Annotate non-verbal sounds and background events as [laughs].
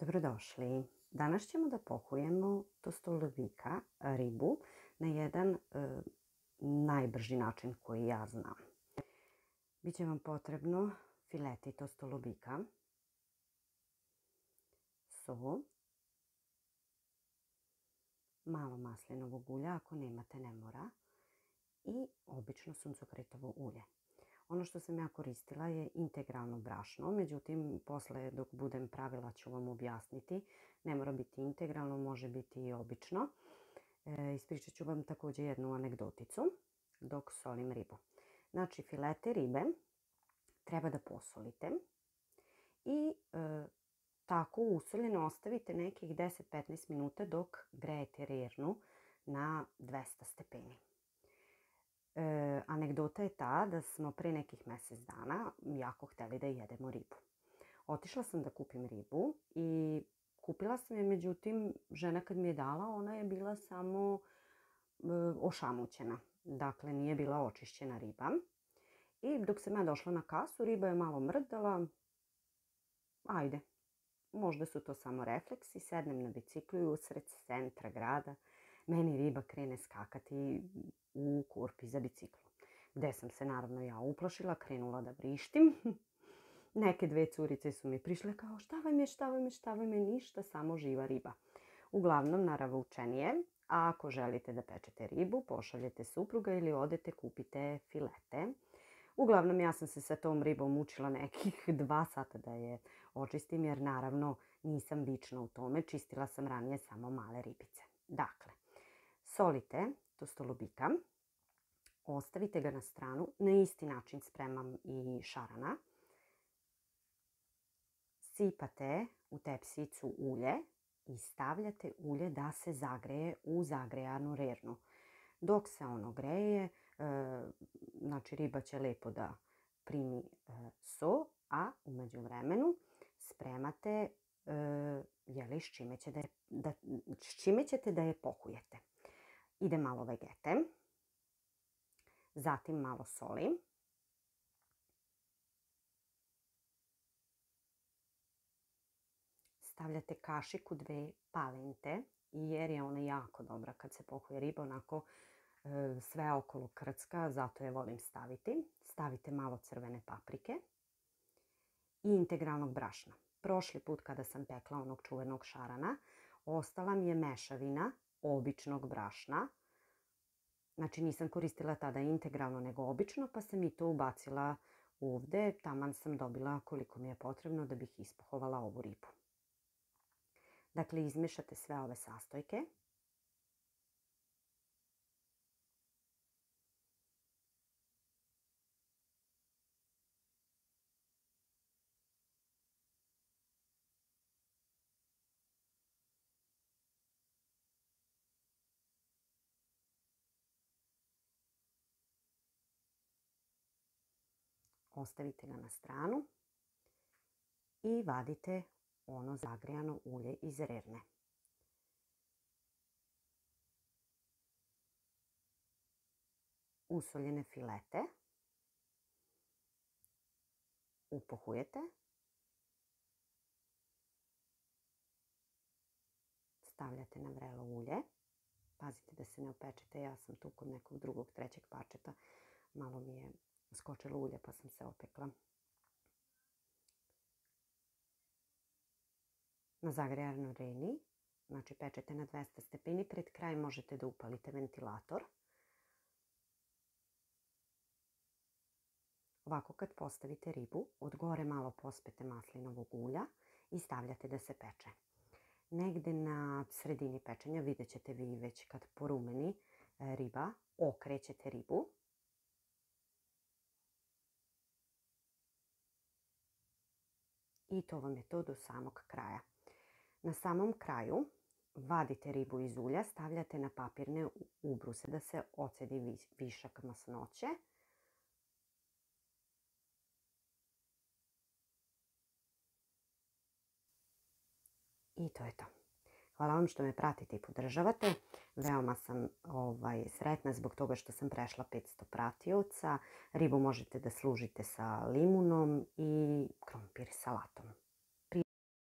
Dobrodošli. Danas ćemo da pohujemo tostolovika ribu na jedan e, najbrži način koji ja znam. Biće vam potrebno fileti tostolobika, so, malo maslinovog ulja, ako nemate ne mora, i obično suncokretovo ulje. Ono što sam ja koristila je integralno brašno, međutim, posle dok budem pravila ću vam objasniti. Ne mora biti integralno, može biti i obično. E, ispričat ću vam također jednu anegdoticu dok solim ribu. Znači, filete ribe treba da posolite i e, tako usoljeno ostavite nekih 10-15 minuta dok grejete rernu na 200 stepeni. E, anegdota je ta da smo pre nekih mjesec dana jako htjeli da jedemo ribu. Otišla sam da kupim ribu i kupila sam je, međutim, žena kad mi je dala, ona je bila samo e, ošamućena. Dakle, nije bila očišćena riba. I dok sam ja došla na kasu, riba je malo mrdala. Ajde, možda su to samo refleksi. Sednem na biciklu i usred centra grada. Meni riba krene skakati u kurpi za biciklu. Gde sam se naravno ja uplašila, krenula da vrištim. [laughs] Neke dve curice su mi prišle kao šta vam je, šta vam je, šta vam je, ništa, samo živa riba. Uglavnom, učenije, a ako želite da pečete ribu, pošaljete supruga ili odete kupite filete. Uglavnom, ja sam se sa tom ribom učila nekih [laughs] dva sata da je očistim, jer naravno nisam vična u tome, čistila sam ranije samo male ribice. Dakle, solite tostolobika, ostavite ga na stranu, na isti način spremam i šarana. Sipate u tepsicu ulje i stavljate ulje da se zagreje u zagrejanu rernu. Dok se ono greje, e, znači riba će lepo da primi e, so, a u međuvremenu spremate e, s čime, ćete da je pohujete. Ide malo vegete, zatim malo soli. Stavljate kašiku dve palente jer je ona jako dobra kad se pohuje riba, onako e, sve okolo krcka, zato je volim staviti. Stavite malo crvene paprike i integralnog brašna. Prošli put kada sam pekla onog čuvenog šarana, ostala mi je mešavina običnog brašna. Znači nisam koristila tada integralno nego obično pa sam i to ubacila ovdje. Taman sam dobila koliko mi je potrebno da bih ispohovala ovu ribu. Dakle, izmešate sve ove sastojke. Ostavite ga na stranu i vadite ono zagrijano ulje iz rerne. Usoljene filete upohujete. Stavljate na vrelo ulje. Pazite da se ne opečete, ja sam tu kod nekog drugog, trećeg pačeta. Malo mi je skočilo ulje pa sam se opekla. Na zagrejanoj reni, znači pečete na 200 stepeni, pred kraj možete da upalite ventilator. Ovako kad postavite ribu, od gore malo pospete maslinovog ulja i stavljate da se peče. Negde na sredini pečenja vidjet ćete vi već kad porumeni e, riba, okrećete ribu i to vam je to do samog kraja. Na samom kraju vadite ribu iz ulja, stavljate na papirne ubruse da se ocedi višak masnoće. I to je to. Hvala vam što me pratite i podržavate. Veoma sam ovaj, sretna zbog toga što sam prešla 500 pratioca. Ribu možete da služite sa limunom i krompir salatom.